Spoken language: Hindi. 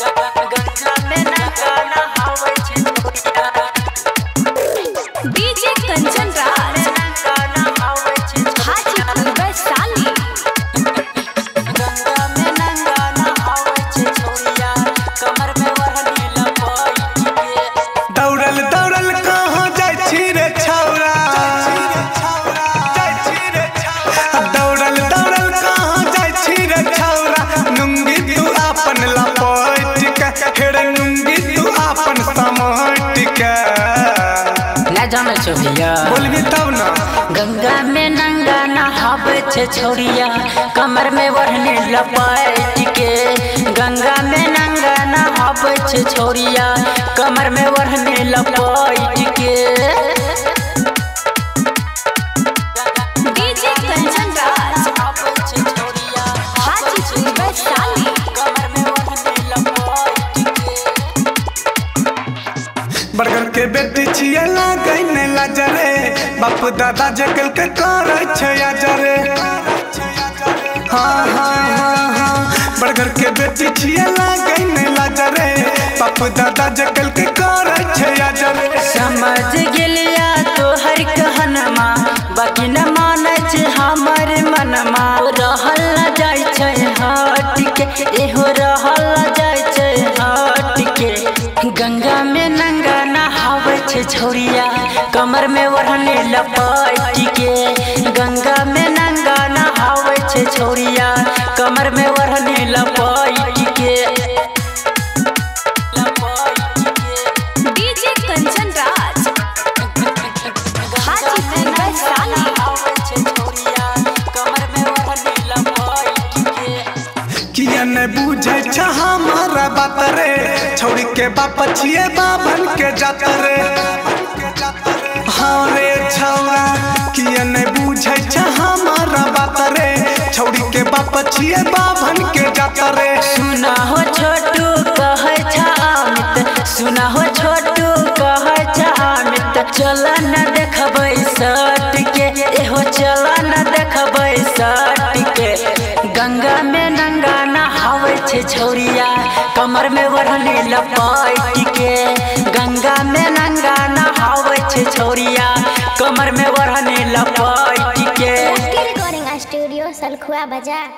गंगा में नंगा छोरिया बोलबी तब ना। गंगा में नंगा नहावे छे छोरिया कमर में वढ़ने लपेट के गंगा में नंगा नहावे छे छोरिया कमर में वढ़ने लपेट लाजरे बाप दादा जगल के करे छै अजरे हाँ हाँ हाँ बड़ घर के बेटी छिए लागै ने लाजरे, बाप दादा जगल के छोरिया कमर में ओढ़नी लपेट के। गंगा में नंगा नहावे छै छोरिया कमर में ओढ़नी लपेट के। किया ने बुझै छ हमारा बात के बाप छिए बाभन के जात रे। हाँ रे छौरा किया ने बुझै छ हमारा बात रे। छौरी के बाप छिए बाभन के जात रे। सुना हो छोटू, कहे छ अमित। सुना हो छोटू, कहे छ अमित। चल न देखबै सट के एहो चल न देखबै सट के गंगा में नंगा नहावे छै छोरिया कमर में ओढ़नी लपेट के। गंगा में नंगा नहावे छे छोरिया, कमर में ओढ़नी लपेट के। स्टूडियो सलखुआ बाज़ार।